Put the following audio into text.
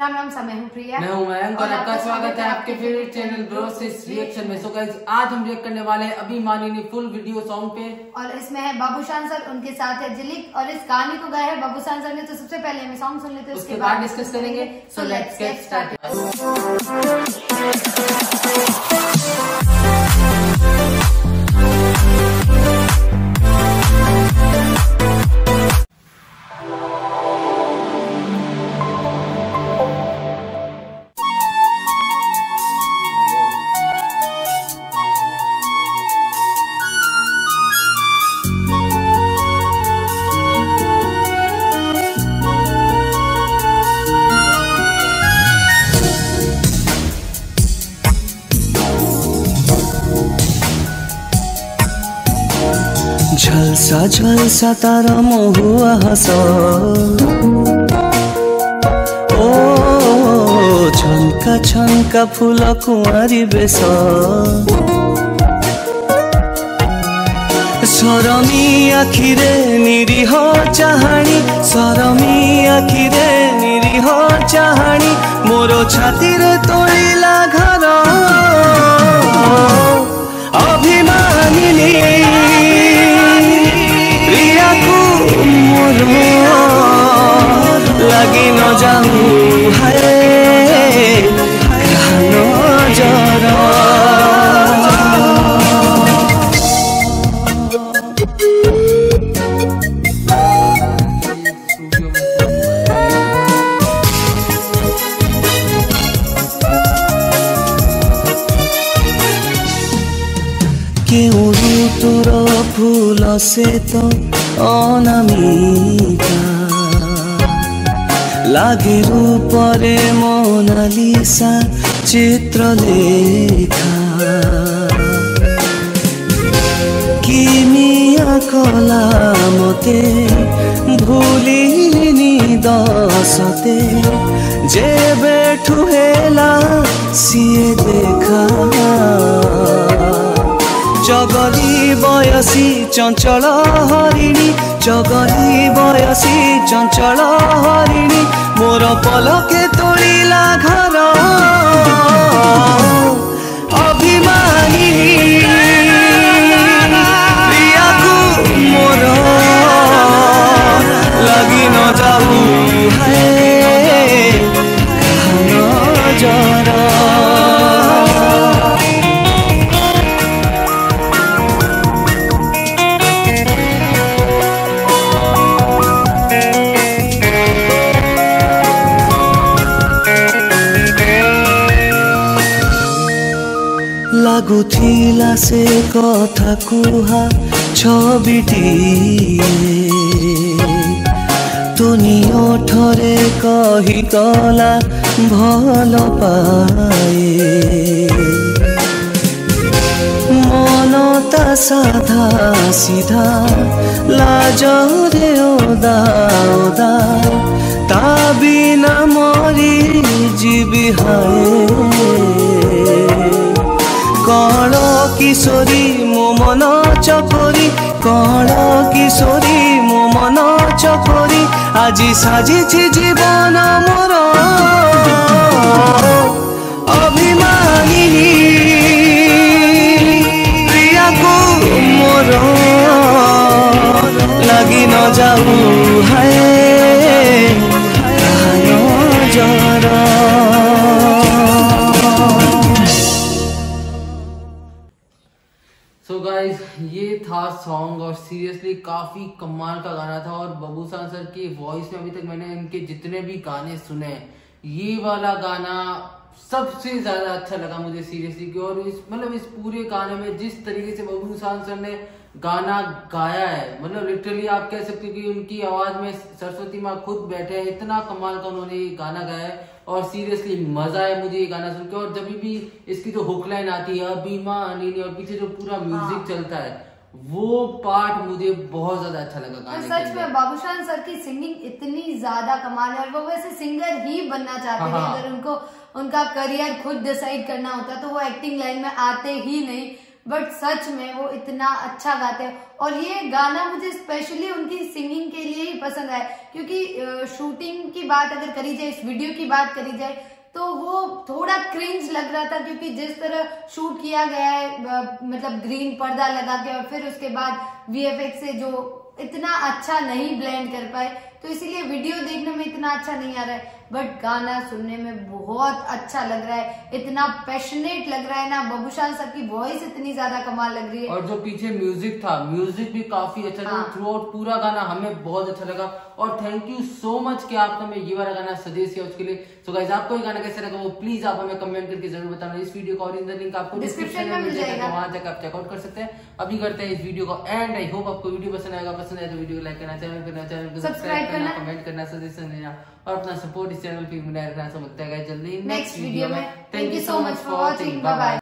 राम राम समय हूँ प्रिया मैं हूँ मयंक और आपका स्वागत है आपके फेवरेट चैनल ब्रोसिस रिएक्शन में। सो गाइस आज हम रिएक्ट करने वाले हैं अभिमानी ने फुल वीडियो सॉन्ग पे। और इसमें है बाबूशान सर उनके साथ है जिलिक। और इस गाने को गाया है बाबूशान सर ने। तो सबसे पहले हमें सॉन्ग सुन लेते हैं उसके बाद डिस्कस करेंगे। सो लेट्स गेट स्टार्टेड ঝলসা ঝলসা তারা মহুয়া হাস ও ঝঙ্কা ঝঙ্কা ফুল কুঁয়ারি বেশ ସରମୀ ଆଖିରେ ନିରୀହ ଚାହାଣୀ ସରମୀ ଆଖିରେ ନିରୀହ ଚାହାଣୀ ମୋର ଛାତିରେ ତୋଳିଲା ଘର সৰু ফুল সে তো অনামিকা। লাগে রূপরে মনালিসা চিত্র লেখা কিমিয়া কলা মতে ভুলি নিদশতে যে বেঠু হেলা সিয়ে দেখা। জগলি বয়সী চঞ্চল হরিণী জগলি বয়সী চঞ্চল হরিণী মোর পলকে তোলিলা ঘর। অভিমানী গুথিলা সে কথা কুহা ছবিটি। তুনি ওঠরে কহি কলা ভালো পায়ে। মনতা সাধা সিধা, লাজরে ওদা ওদা। তা বিনা মরি জীবি হায়। কিশোরী, মো মন চকরি আজি সাজিছি জীবন মোর অভিমানী প্রিয়াকু, মোর। লাগি ন যাও, হায় गाइस ये था सॉन्ग और सीरियसली काफ़ी कमाल का गाना था और बबूसान सर की वॉइस में अभी तक मैंने इनके जितने भी गाने सुने ये वाला गाना सबसे ज़्यादा अच्छा लगा मुझे सीरियसली और इस मतलब इस पूरे गाने में जिस तरीके से बबू बबूसान सर ने गाना गाया है। मतलब लिटरली आप कह सकते हो कि उनकी आवाज़ में सरस्वती माँ खुद बैठे हैं। इतना कमाल का उन्होंने ये गाना गाया है और सीरियसली मज़ा है मुझे ये गाना सुन के। और जब भी इसकी जो हुक लाइन आती है अभिमानी और पीछे जो पूरा म्यूज़िक चलता है वो पार्ट मुझे बहुत ज़्यादा अच्छा लगा गाने के सच में बाबूशान सर की सिंगिंग इतनी ज़्यादा कमाल है। और वो वैसे सिंगर ही बनना चाहते हाँ, हैं हाँ। अगर उनको उनका करियर खुद डिसाइड करना होता तो वो एक्टिंग लाइन में आते ही नहीं। बट सच में वो इतना अच्छा गाते हैं। और ये गाना मुझे स्पेशली उनकी सिंगिंग के लिए ही पसंद आया क्योंकि शूटिंग की बात अगर करी जाए, इस वीडियो की बात करी जाए तो वो थोड़ा क्रिंज लग रहा था, क्योंकि जिस तरह शूट किया गया है मतलब ग्रीन पर्दा लगा के, और फिर उसके बाद वीएफएक्स से जो इतना अच्छा नहीं ब्लेंड कर पाए तो इसीलिए वीडियो देखने में इतना अच्छा नहीं आ रहा है। बट गाना सुनने में बहुत अच्छा लग रहा है। इतना पैशनेट लग रहा है ना। बबूशान सर की वॉइस इतनी ज़्यादा कमाल लग रही है। और जो पीछे म्यूज़िक था म्यूज़िक भी काफ़ी अच्छा था। थ्रू आउट पूरा गाना हमें बहुत अच्छा लगा। और थैंक यू सो मच कि आपने हमें ये वाला गाना सजेस्ट किया उसके लिए। सो गाइज़ आपको ये गाना कैसे लगा वो प्लीज़ आप हमें कमेंट करके ज़रूर बताना। इस वीडियो का ओरिजिनल लिंक आपको डिस्क्रिप्शन में मिल जाएगा। वहाँ जाकर आप चेकआउट कर सकते हैं। अभी करते हैं इस वीडियो को। एंड आई होप आपको वीडियो पसंद आएगा। पसंद आए तो वीडियो को लाइक करना चैनल करना चैनल को करना। कमेंट करना सजेशन देना और अपना सपोर्ट इस चैनल पे मिला रखना समझते हैं जल्दी नेक्स्ट वीडियो में। Thank you so much for watching bye bye